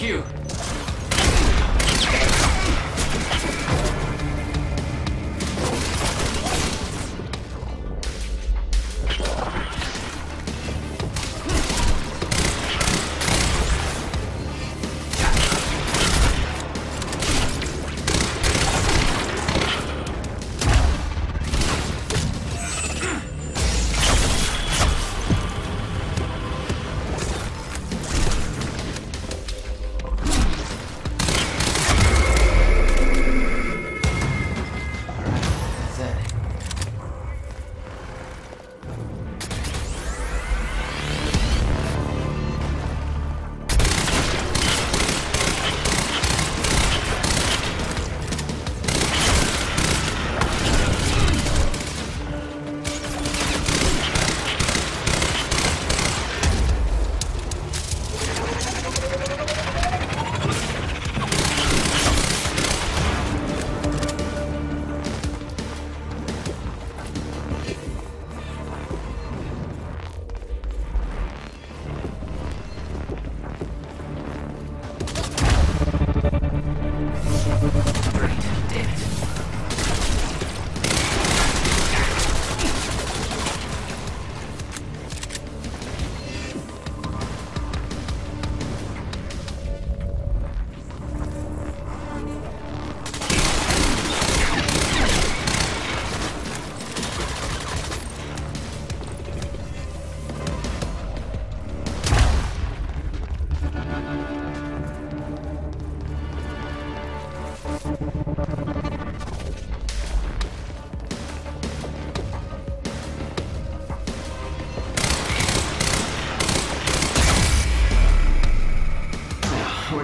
cue.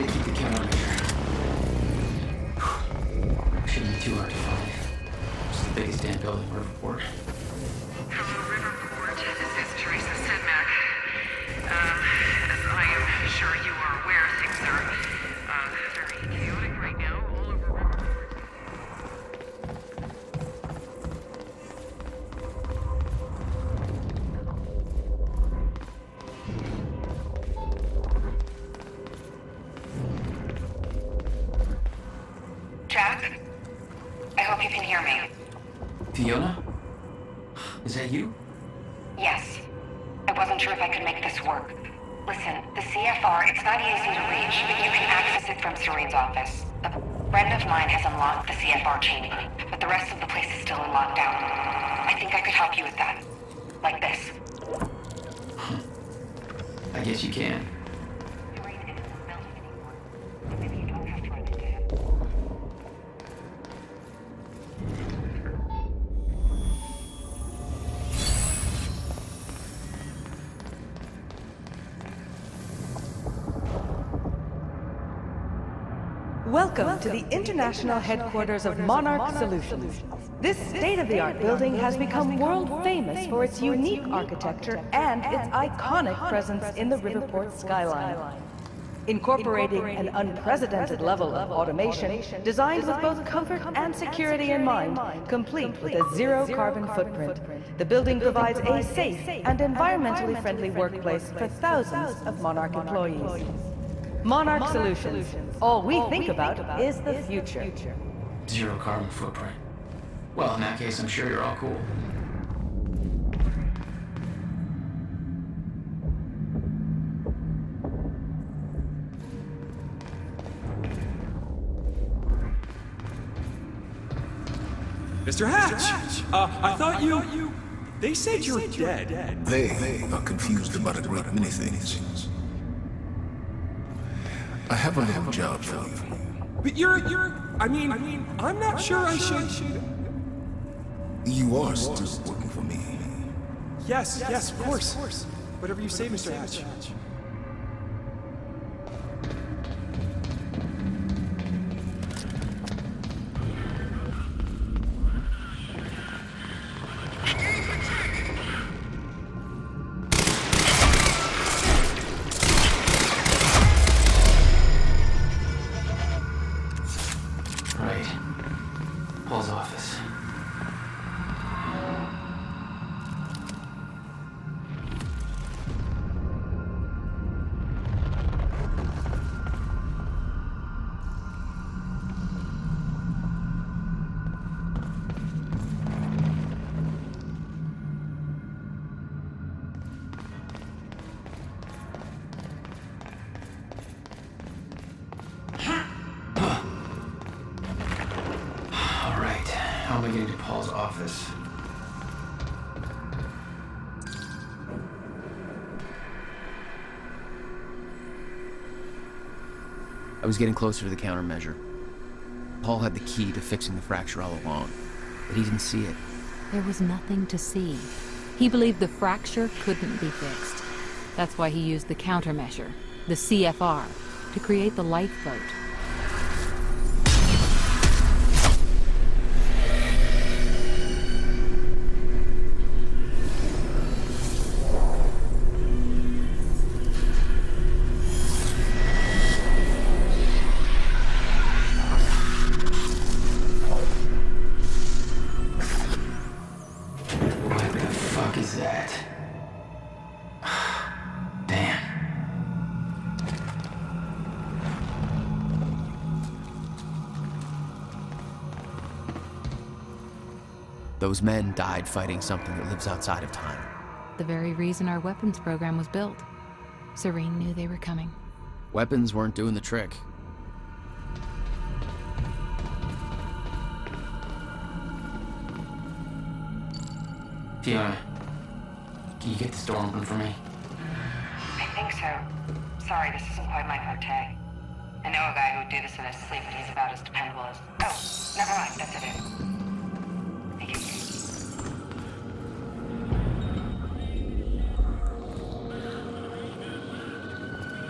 They keep the countermeasure? Shouldn't be too hard to find. It's the biggest damn building in Riverport. Fiona? Is that you? Yes. I wasn't sure if I could make this work. Listen, the CFR, it's not easy to reach, but you can access it from Serene's office. A friend of mine has unlocked the CFR chamber, but the rest of the place is still in lockdown. I think I could help you with that. Like this. I guess you can. Welcome to the international headquarters of Monarch Solutions. This state-of-the-art building has become world famous for its unique architecture and its iconic presence in the Riverport skyline. Incorporating an unprecedented level of automation designed with both comfort and security in mind, complete with a zero-carbon footprint, the building provides a safe and environmentally friendly workplace for thousands of Monarch employees. Monarch Solutions. All we think about is the future. Zero carbon footprint. Well, in that case, I'm sure you're all cool. Mr. Hatch! Uh, I thought you... They said you're dead. They are confused about a great many things. I have a little job for you. But you're... you're... I mean... I mean... I'm not sure I should... You are still working for me. Yes, yes, of course. of course. Whatever you say, Mr. Hatch. Right. How am I getting to Paul's office? I was getting closer to the countermeasure. Paul had the key to fixing the fracture all along, but he didn't see it. There was nothing to see. He believed the fracture couldn't be fixed. That's why he used the countermeasure, the CFR, to create the lifeboat. Those men died fighting something that lives outside of time. The very reason our weapons program was built. Serene knew they were coming. Weapons weren't doing the trick. Fiona, can you get this door open for me? I think so. Sorry, this isn't quite my forte. I know a guy who would do this in his sleep, but he's about as dependable as... Oh, never mind, that's it.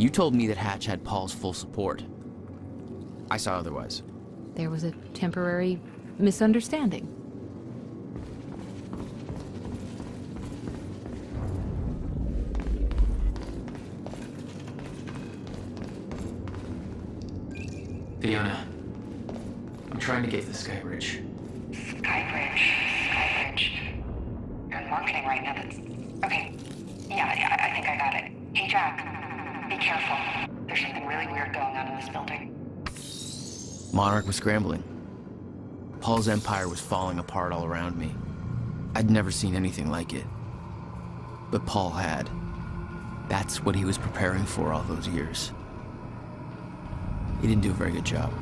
You told me that Hatch had Paul's full support. I saw otherwise. There was a temporary misunderstanding. Fiona, I'm trying to get to the Sky Bridge. Skybridge. Skybridge. You're in marketing right now. That's okay. Yeah, yeah, I I think I got it. Hey, Jack. Be careful. There's something really weird going on in this building. Monarch was scrambling. Paul's empire was falling apart all around me. I'd never seen anything like it. But Paul had. That's what he was preparing for all those years. He didn't do a very good job.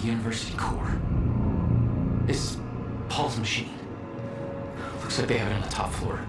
The university core. This is Paul's machine. Looks like they have it on the top floor.